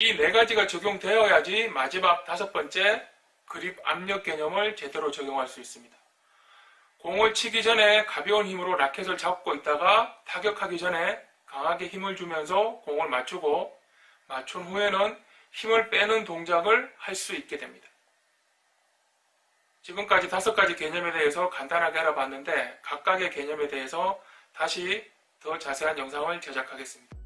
이 네 가지가 적용되어야지 마지막 다섯 번째 그립 압력 개념을 제대로 적용할 수 있습니다. 공을 치기 전에 가벼운 힘으로 라켓을 잡고 있다가 타격하기 전에 강하게 힘을 주면서 공을 맞추고 맞춘 후에는 힘을 빼는 동작을 할 수 있게 됩니다. 지금까지 다섯 가지 개념에 대해서 간단하게 알아봤는데 각각의 개념에 대해서 다시 더 자세한 영상을 제작하겠습니다.